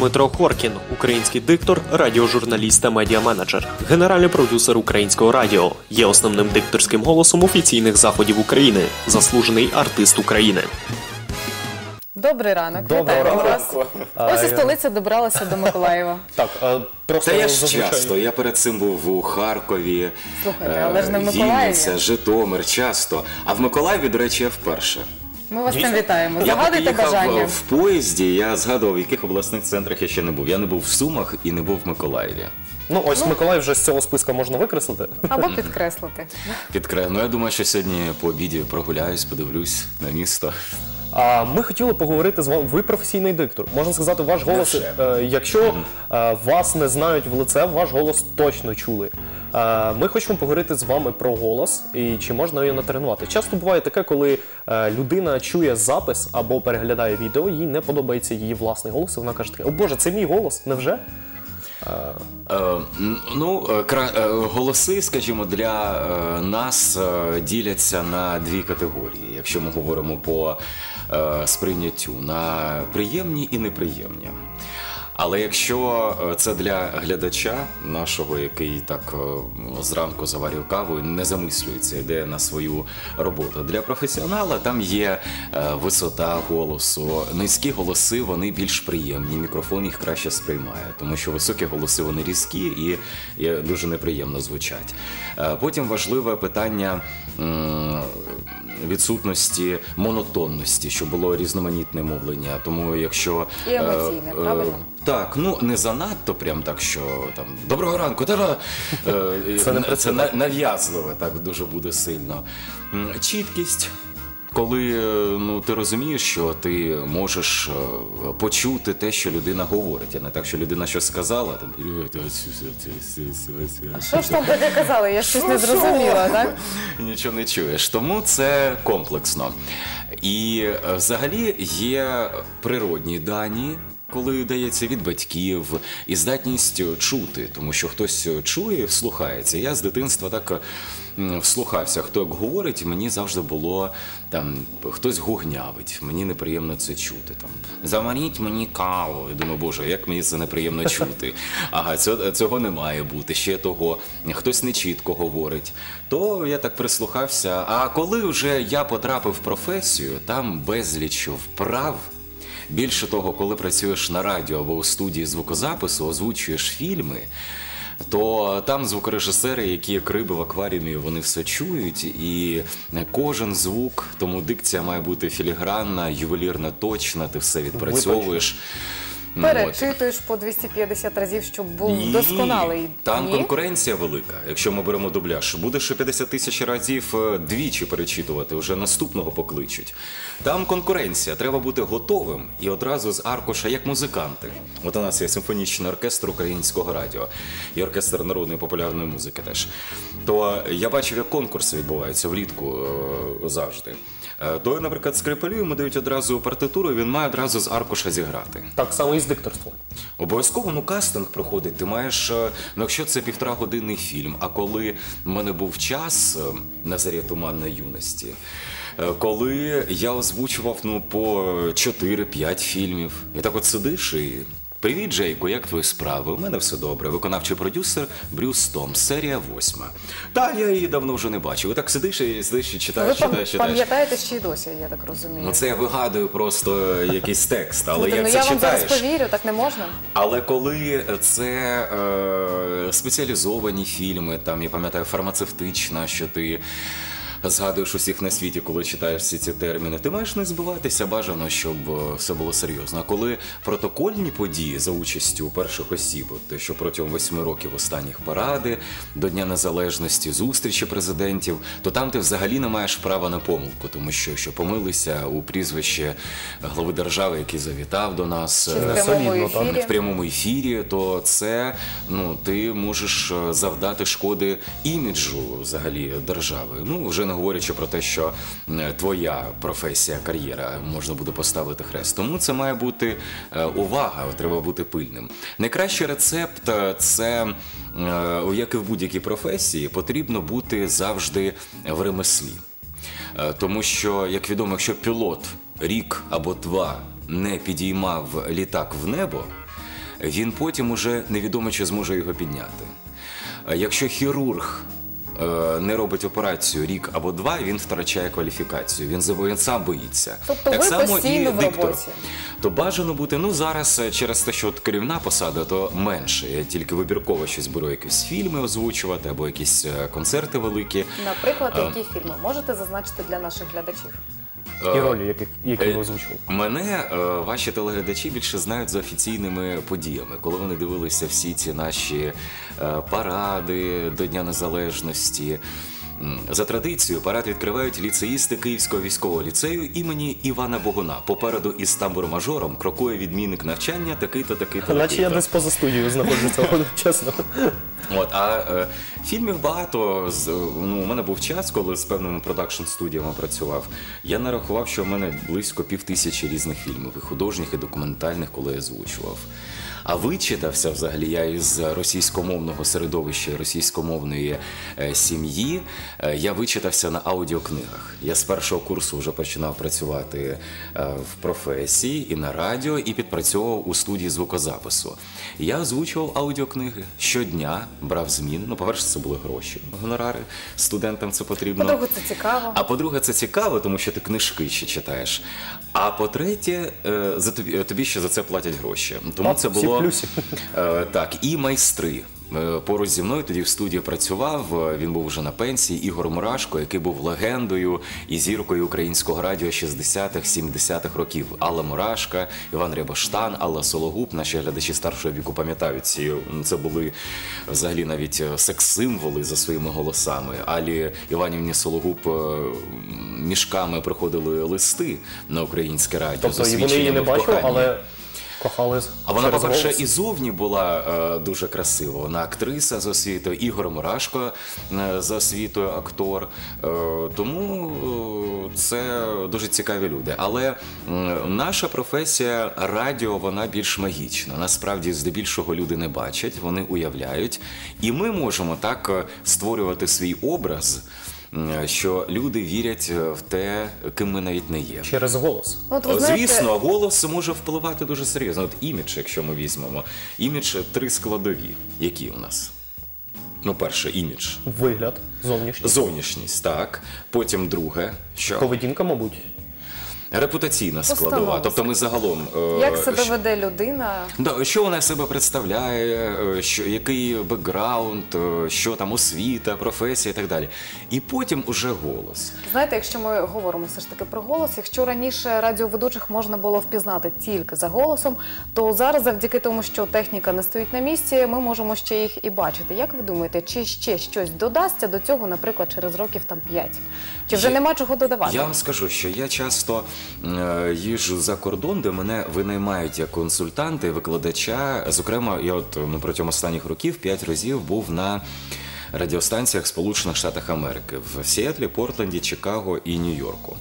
Дмитро Хоркін, український диктор, радіожурналіст та медіаменеджер, генеральний продюсер українського радіо, є основним дикторським голосом офіційних заходів України, заслужений артист України. Добрий ранок, Доброго вітаємо вас. А, Ось і столиця добралася до Миколаєва. Так, е, просто Та я ж зазвичай- часто. Я перед цим був у Харкові, Слухайте, е, але ж не в Миколаєві. Вінниця, Житомир, часто. А в Миколаєві, до речі, я вперше. Ми вас цим вітаємо. Я Загадуйте їхав бажання. в поїзді, я згадував, в яких обласних центрах я ще не був. Я не був в Сумах і не був в Миколаєві. Ну, ось Миколаїв вже з цього списка можна викреслити. Або підкреслити. Підкре... Ну, я думаю, що сьогодні по обіді прогуляюсь, подивлюсь на місто. А ми хотіли поговорити з вами. Ви професійний диктор. Можна сказати, ваш голос, е, якщо е, вас не знають в лице, ваш голос точно чули. Е, Ми хочемо поговорити з вами про голос і чи можна його натренувати. Часто буває таке, коли е, людина чує запис або переглядає відео, їй не подобається її власний голос, і вона каже: таке, о Боже, це мій голос, невже? Е, ну, голоси, скажімо, для нас діляться на дві категорії, якщо ми говоримо по сприйняттю на приємні і неприємні. Але якщо е, це для глядача нашого, який так е, зранку заварює каву не замислюється, йде на свою роботу. Для професіонала там є е, висота голосу, низькі голоси вони більш приємні. Мікрофон їх краще сприймає, тому що високі голоси вони різкі і, дуже неприємно звучать. Потім важливе питання. Відсутності монотонності, щоб було різноманітне мовлення. Тому якщо І емоційне, е, правильно? так, ну не занадто, прям так, що там доброго ранку, та е, Це не це, нав'язливе, так дуже буде сильно. Чіткість. Коли е, ну, ти розумієш, що ти можеш е, почути те, що людина говорить, а не так, що людина щось сказала, там Що ж там таке казали? Я щось не зрозуміла, так? нічого не чуєш. Тому це комплексно. І е, взагалі є природні дані. Коли дається від батьків і здатність чути, тому що хтось чує, вслухається. Я з дитинства так вслухався, хто як говорить, мені завжди було там хтось гугнявить, мені неприємно це чути. Там замаріть мені каву. Я думаю, боже, як мені це неприємно чути. Ага, цього, цього не має бути. Ще того, хтось нечітко говорить. То я так прислухався. А коли вже я потрапив в професію, там безліч вправ. Більше того, коли працюєш на радіо або у студії звукозапису, озвучуєш фільми, то там звукорежисери, які як риби в акваріумі, вони все чують, і кожен звук, тому дикція має бути філігранна, ювелірна, точна, ти все відпрацьовуєш. От. Перечитуєш по 250 разів, щоб був Ні, досконалий. Там Ні? конкуренція велика. Якщо ми беремо дубляж, будеш ще 50 тисяч разів е, двічі перечитувати, вже наступного покличуть. Там конкуренція, треба бути готовим і одразу з аркуша, як музиканти. От у нас є симфонічний оркестр українського радіо і оркестр народної популярної музики теж. То я бачив, як конкурси відбуваються влітку е, завжди. Е, То, наприклад, скрипалю йому дають одразу партитуру, він має одразу з аркуша зіграти. Так само і з дикторством. Обов'язково ну кастинг проходить. Ти маєш, е, ну якщо це півтора годинний фільм. А коли в мене був час е, на зарі туманної юності, е, коли я озвучував ну по 4-5 фільмів, і так от сидиш і. Привіт, Джейко, як твої справи? У мене все добре. Виконавчий продюсер Брюс Том, серія восьма. Та я її давно вже не бачив. Так сидиш і сидиш і читаєш, пам- читаєш, читаєш. пам'ятаєте ще й досі, я так розумію. Ну це я вигадую просто якийсь текст, але Слухайте, як ну це я вам зараз повірю, так не можна. Але коли це е, спеціалізовані фільми, там я пам'ятаю фармацевтична, що ти згадуєш усіх на світі, коли читаєш всі ці терміни, ти маєш не збиватися бажано, щоб е, все було серйозно. А коли протокольні події за участю перших осіб, те, що протягом восьми років останніх паради до Дня Незалежності, зустрічі президентів, то там ти взагалі не маєш права на помилку, тому що що помилися у прізвище глави держави, який завітав до нас. В е, прямому в прямому ефірі, то це ну ти можеш е, завдати шкоди іміджу взагалі держави. Ну вже не говорячи про те, що е, твоя професія, кар'єра можна буде поставити хрест. Тому це має бути е, увага, треба бути пильним. Найкращий рецепт е, це. Як і в будь-якій професії, потрібно бути завжди в ремеслі. Тому що, як відомо, якщо пілот рік або два не підіймав літак в небо, він потім уже невідомо чи зможе його підняти. Якщо хірург не робить операцію рік або два, він втрачає кваліфікацію. Він, він сам боїться. Тобто ви постійно в диктор. роботі. То бажано бути, ну зараз е, через те, що от керівна посада, то менше. Я тільки вибірково щось беру якісь фільми озвучувати або якісь е, концерти великі. Наприклад, які фільми можете зазначити для наших глядачів? І ролі, яких, які Е, ви озвучували. Мене е, ваші телеглядачі більше знають за офіційними подіями, коли вони дивилися всі ці наші е, паради до Дня Незалежності. За традицією парад відкривають ліцеїсти Київського військового ліцею імені Івана Богуна. Попереду із тамбур-мажором крокує відмінник навчання такий-то, такий-то. Наче я десь поза студією знаходжуся, чесно. От, а е, фільмів багато. З, е, ну, у мене був час, коли з певними продакшн студіями працював. Я нарахував, що в мене близько пів тисячі різних фільмів, і художніх, і документальних, коли я озвучував. А вичитався взагалі я із російськомовного середовища, російськомовної е, сім'ї. Е, я вичитався на аудіокнигах. Я з першого курсу вже починав працювати е, в професії і на радіо, і підпрацьовував у студії звукозапису. Я озвучував аудіокниги щодня, брав зміни. Ну, по-перше, це були гроші, гонорари. Студентам це потрібно. По-друге, це цікаво. А по-друге, це цікаво, тому що ти книжки ще читаєш. А по-третє, за тобі, тобі ще за це платять гроші. Тому це всі було е, так, і майстри. Е, Поруч зі мною тоді в студії працював. е, Він був вже на пенсії. Ігор Мурашко, який був легендою і зіркою українського радіо 60-х, 70-х років. Алла Мурашка, Іван Рябоштан, Алла Сологуб. Наші глядачі старшого віку пам'ятають ці. Це були взагалі навіть секс-символи за своїми голосами. Алі Іванівні Сологуб мішками приходили листи на українське радіо. Тобто вони її не бачили, але кохали А вона, через по-перше, голос. і зовні була е, дуже красива. Вона актриса з освітою, Ігор Мурашко е, за освітою актор. Е, тому е, це дуже цікаві люди. Але м, наша професія радіо вона більш магічна. Насправді, здебільшого люди не бачать, вони уявляють. І ми можемо так е, створювати свій образ. Що люди вірять е, в те, ким ми навіть не є. через голос. От ви знаєте, Звісно, голос може впливати дуже серйозно. От імідж, якщо ми візьмемо, імідж три складові. Які у нас? Ну, перше, імідж. Вигляд зовнішній. Зовнішність, так. Потім друге, що Поведінка, мабуть. Репутаційна складова. Тобто ми загалом. е, як себе що- веде людина? Да, що вона себе представляє, е, що, який бекграунд, е, що там освіта, професія і так далі. І потім уже голос. Знаєте, якщо ми говоримо все ж таки про голос, якщо раніше радіоведучих можна було впізнати тільки за голосом, то зараз, завдяки тому, що техніка не стоїть на місці, ми можемо ще їх і бачити. Як ви думаєте, чи ще щось додасться до цього, наприклад, через років там 5? Чи вже Я- нема чого додавати? Я вам скажу, що я часто їжджу за кордон, де мене винаймають як консультанти, викладача. Зокрема, я от ну, протягом останніх років п'ять разів був на радіостанціях Сполучених Штатів Америки в Сіетлі, Портленді, Чикаго і Нью-Йорку.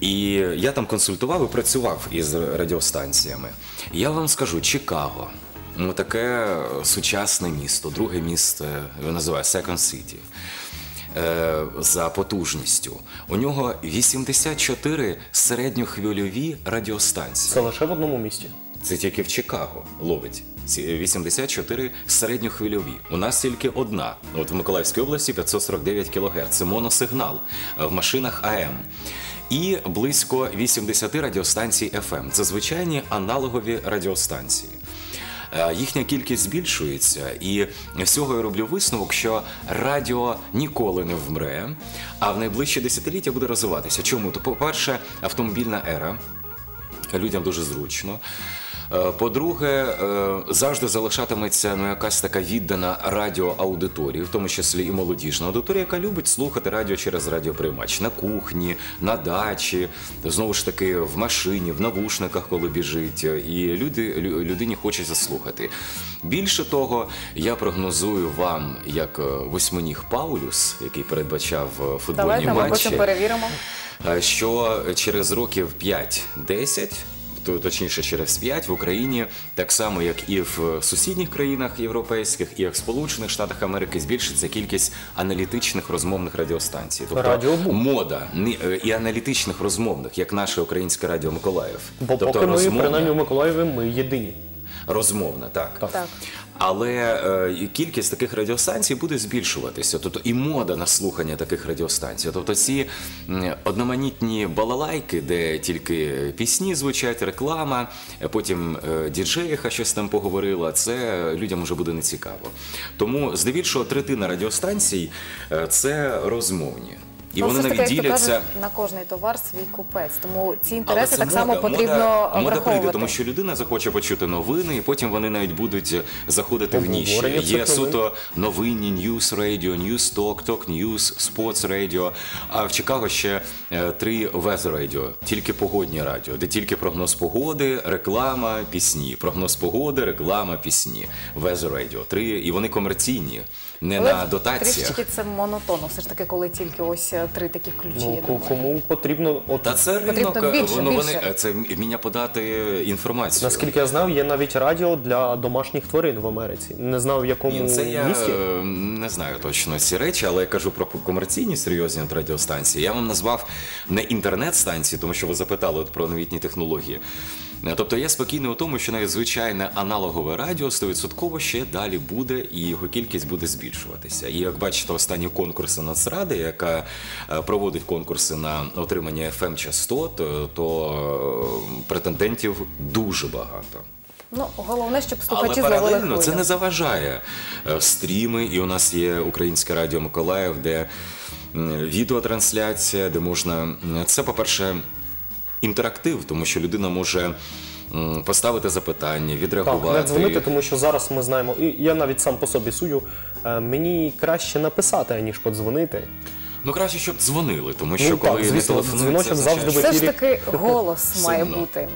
І я там консультував і працював із радіостанціями. Я вам скажу, Чикаго. Ну, таке сучасне місто, друге місто, називає Second City е, за потужністю. У нього 84 середньохвильові радіостанції. Це лише в одному місті. Це тільки в Чикаго ловить. Ці 84 середньохвильові. У нас тільки одна. От в Миколаївській області 549 кГц. Це моносигнал е, в машинах АМ. І близько 80 радіостанцій FM. Це звичайні аналогові радіостанції. Е, Їхня кількість збільшується, і з цього я роблю висновок, що радіо ніколи не вмре, а в найближчі десятиліття буде розвиватися. Чому? То, по-перше, автомобільна ера людям дуже зручно. Е, По-друге, е, завжди залишатиметься ну, якась така віддана радіоаудиторія, в тому числі і молодіжна аудиторія, яка любить слухати радіо через радіоприймач на кухні, на дачі, знову ж таки в машині, в навушниках, коли біжить. І люди, лю- людині хочеться слухати. Більше того, я прогнозую вам, як е, восьминіг Паулюс, який передбачав футбольні Давайте матчі. потім перевіримо. Що через років 5-10, то- точніше через 5 в Україні, так само як і в сусідніх країнах європейських, і як в Сполучених Штатах Америки, збільшиться кількість аналітичних розмовних радіостанцій. Тобто Радіобум. мода е, і аналітичних розмовних, як наше українське радіо Миколаїв. Бо тобто поки ми, принаймні у Миколаєві, ми єдині. розмовна, так. Так. Але е, кількість таких радіостанцій буде збільшуватися. Тобто і мода на слухання таких радіостанцій. Тобто ці одноманітні балалайки, де тільки пісні звучать, реклама, е, потім е, діджеїха щось там поговорила, це людям вже буде нецікаво. Тому здебільшого третина радіостанцій це розмовні. І Ну, вони навіть таки, діляться. на кожний товар свій купець. Тому ці інтереси так само потрібно мода, мода прийде, тому що людина захоче почути новини, і потім вони навіть будуть заходити в ніші. Є суто новинні News Radio, News Talk, Talk News, Sports Radio. А в Чикаго ще е, три Weather Radio, тільки погодні радіо, де тільки прогноз погоди, реклама, пісні. Прогноз погоди, реклама, пісні. Weather Radio. Три, і вони комерційні, не Але на дотаціях. Трішечки це монотонно, все ж таки, коли тільки ось е, три такі ключі. Ну, я думаю. кому потрібно, от Та це Потрібно ринок, більше, воно більше. вони це вміння подати інформацію. наскільки я знав, є навіть радіо для домашніх тварин в Америці. Не знав в якому Ні, це я місті. е, не знаю точно ці речі, але я кажу про комерційні серйозні от радіостанції. Я вам назвав не інтернет-станції, тому що ви запитали от про новітні технології. Е, Тобто я спокійний у тому, що навіть звичайне аналогове радіо 100% ще далі буде, і його кількість буде збільшуватися. І як бачите, останні конкурси Нацради, яка е, проводить конкурси на отримання fm частот, то е, претендентів дуже багато. Ну, головне, щоб Але слухачі зловили паралельно це не заважає стріми, і у нас є українське радіо Миколаїв, де відеотрансляція, де можна. Це, по-перше, інтерактив, тому що людина може поставити запитання, Так, відреагувати. не дзвонити, тому що зараз ми знаємо, і я навіть сам по собі судю. е, Мені краще написати, аніж подзвонити. Ну краще, щоб дзвонили, тому що Ну, коли так, не телефонують, це завжди Все ж таки голос має бути.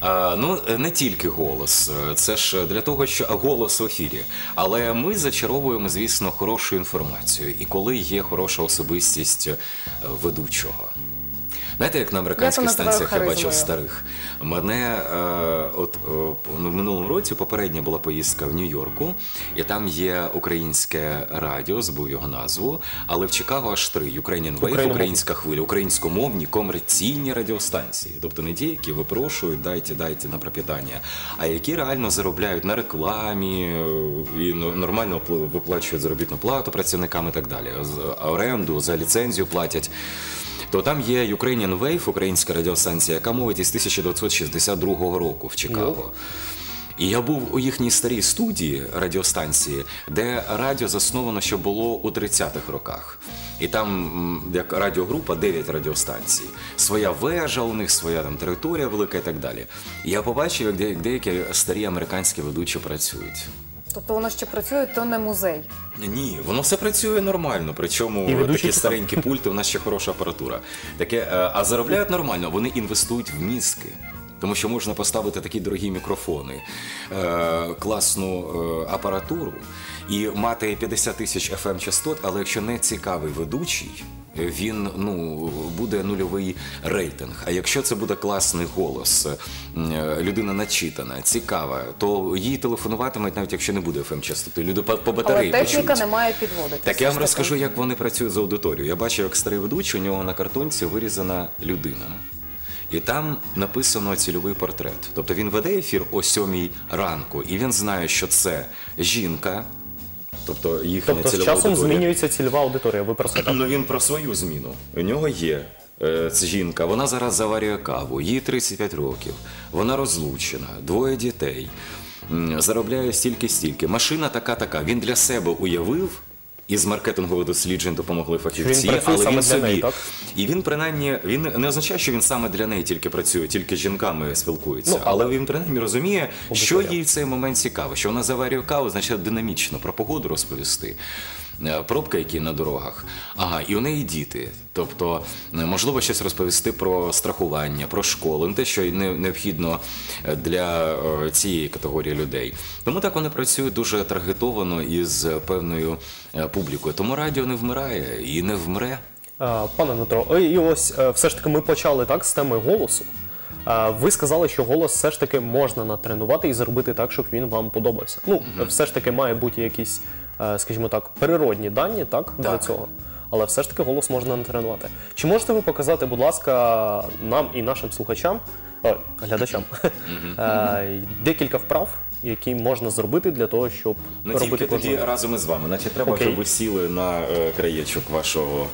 А, ну, не тільки голос, це ж для того, що голос в ефірі. Але ми зачаровуємо, звісно, хорошу інформацію. І коли є хороша особистість е, ведучого. Знаєте, як на американських станціях я бачив старих. Мене е, от е, в минулому році попередня була поїздка в Нью-Йорку, і там є українське радіо, забув його назву, але в Чикаго аж три: Ukrainian Wave. Українська хвиля, українськомовні комерційні радіостанції. Тобто не ті, які випрошують, дайте, дайте на пропитання, а які реально заробляють на рекламі е, і нормально пл- виплачують заробітну плату працівникам і так далі. З- оренду за ліцензію платять. То там є Ukrainian Wave, українська радіостанція, яка мовить із 1962 року в Чикаго. І я був у їхній старій студії радіостанції, де радіо засновано ще було у 30-х роках. І там, як радіогрупа, 9 радіостанцій. Своя вежа у них, своя там територія велика і так далі. І я побачив, як деякі старі американські ведучі працюють. Тобто воно ще працює, то не музей. Ні, воно все працює нормально. Причому І такі старенькі пульти, у нас ще хороша апаратура. Таке, е, а заробляють нормально, вони інвестують в мізки. Тому що можна поставити такі дорогі мікрофони, е, класну е, апаратуру і мати 50 тисяч fm частот, але якщо не цікавий ведучий, він ну буде нульовий рейтинг. А якщо це буде класний голос, е, людина начитана, цікава, то їй телефонуватимуть, навіть якщо не буде fm частоти. Люди по, по Але батареї техніка почують. не має підводити. Так я вам розкажу, як вони працюють з аудиторією. Я бачив, як старий ведучий, у нього на картонці вирізана людина. І там написано цільовий портрет. Тобто він веде ефір о сьомій ранку, і він знає, що це жінка, тобто їхня Тобто з цільова часом аудиторія. змінюється цільова аудиторія. Ви про це так? Ну він про свою зміну. У нього є е, ця жінка, вона зараз заварює каву, їй 35 років, вона розлучена, двоє дітей, м, заробляє стільки-стільки. Машина така-така. Він для себе уявив. Із маркетингових досліджень допомогли фахівці, він але він собі. неї, так? І він принаймні він не означає, що він саме для неї тільки працює, тільки з жінками спілкується. Ну, але але він принаймні розуміє, що їй в цей момент цікаво, що вона заварює каву, значить динамічно про погоду розповісти. Е, Пробки, які на дорогах, ага, і у неї діти. Тобто, е, можливо, щось розповісти про страхування, про школу, не те, що необхідно е, для цієї категорії людей. Тому так вони працюють дуже таргетовано із певною публікою. Тому радіо не вмирає і не вмре. Пане Дмитро, і ось все ж таки ми почали так з теми голосу. Ви сказали, що голос все ж таки можна натренувати і зробити так, щоб він вам подобався. Ну, все ж таки має бути якісь, скажімо так, природні дані, так, для цього. Але все ж таки голос можна натренувати. Чи можете ви показати, будь ласка, нам і нашим слухачам, о, глядачам, е, декілька вправ, який можна зробити для того, щоб Ну робити тільки тоді разом із вами. Значить, треба, щоб ви сіли на е, краєчок вашого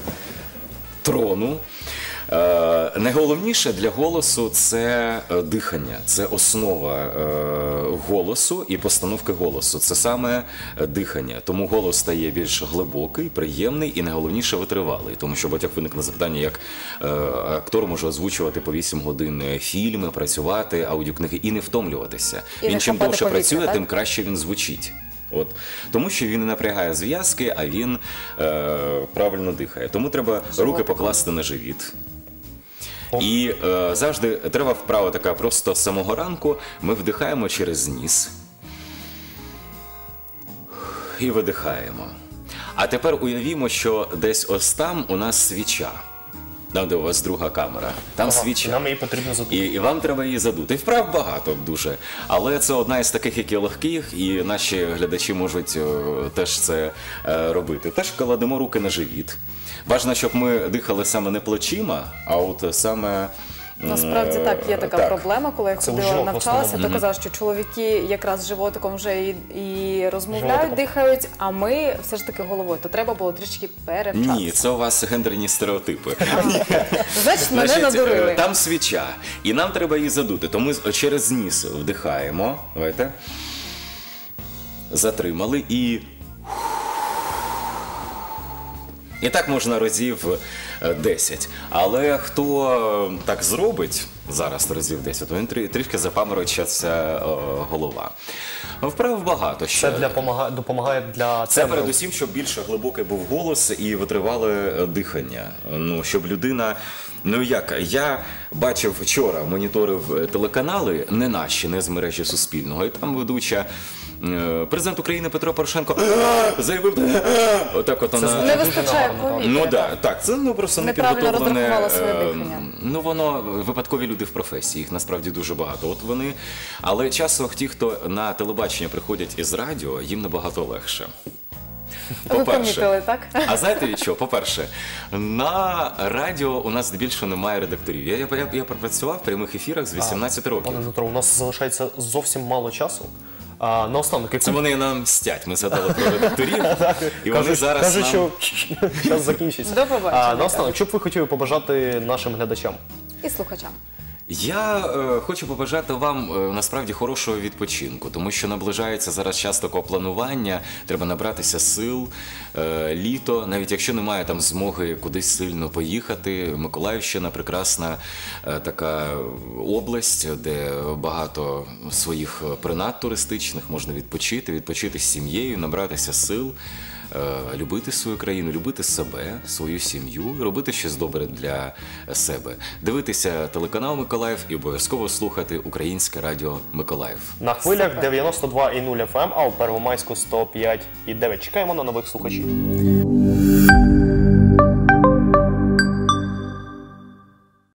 трону. Е, найголовніше для голосу це е, дихання, це основа е, голосу і постановки голосу. Це саме дихання. Тому голос стає більш глибокий, приємний і найголовніше витривалий. Тому що батьок виникне запитання, як актор може озвучувати по 8 годин фільми, працювати, аудіокниги і не втомлюватися. І Він чим довше повітря, працює, так? тим краще він звучить. От тому, що він не напрягає зв'язки, а він е, правильно дихає. Тому треба руки покласти на живіт. І е, завжди треба вправа така просто з самого ранку. Ми вдихаємо через ніс і видихаємо. А тепер уявімо, що десь ось там у нас свіча. Там, де у вас друга камера. Там Ага, свіча. Нам її потрібно задути. І, і вам треба її задути. І вправ багато дуже. Але це одна із таких, які легких, і наші глядачі можуть о, теж це е, робити. Теж кладемо руки на живіт. Бажано, щоб ми дихали саме не плечима, а от саме. Насправді так є така так. проблема, коли я Це ходила навчалася, то казав, що чоловіки якраз животиком вже і, і розмовляють, Животиком. дихають, а ми все ж таки головою. То треба було трішки перевчатися. Ні, це у вас гендерні стереотипи. Значить, мене Значить, надурили. е, там свіча, і нам треба її задути. То ми через ніс вдихаємо. Давайте. Затримали і. І так можна разів е, 10. Але хто е, так зробить зараз разів 10, то він трі- трішки запаморочиться е, голова. Вправ багато ще. Це для помага... допомагає для Це тембру. передусім, щоб більше глибокий був голос і витривале е, дихання. Ну щоб людина. Ну як я бачив вчора, моніторив е, телеканали, не наші, не з мережі Суспільного, і там ведуча. Е, Президент України Петро Порошенко заявив отак от Це вона Не вистачає повітря. Ну да, так, це ну просто не підготовлене. е, дихання. Ну воно випадкові люди в професії, їх насправді дуже багато. От вони, але часом ті, хто на телебачення приходять із радіо, їм набагато легше. Ви помітили, так? А знаєте від чого? По-перше, на радіо у нас здебільшого немає редакторів. Я, я, я, я пропрацював в прямих ефірах з 18 років. Пане Дмитро, у нас залишається зовсім мало часу. А, наостанок, яку... Це вони нам мстять. Ми згадали про редакторів, і вони зараз кажуть, нам... що час закінчиться. До побачення, А, наостанок, що б ви хотіли побажати нашим глядачам? І слухачам. Я е, хочу побажати вам е, насправді хорошого відпочинку, тому що наближається зараз час такого планування. Треба набратися сил, е, літо, навіть якщо немає там змоги кудись сильно поїхати. Миколаївщина прекрасна е, така область, де багато своїх е, принад туристичних можна відпочити, відпочити з сім'єю, набратися сил. Е, Любити свою країну, любити себе, свою сім'ю, робити щось добре для себе, дивитися телеканал Миколаїв і обов'язково слухати українське радіо Миколаїв. На хвилях 92,0 FM, а у Первомайську 105,9. Чекаємо на нових слухачів.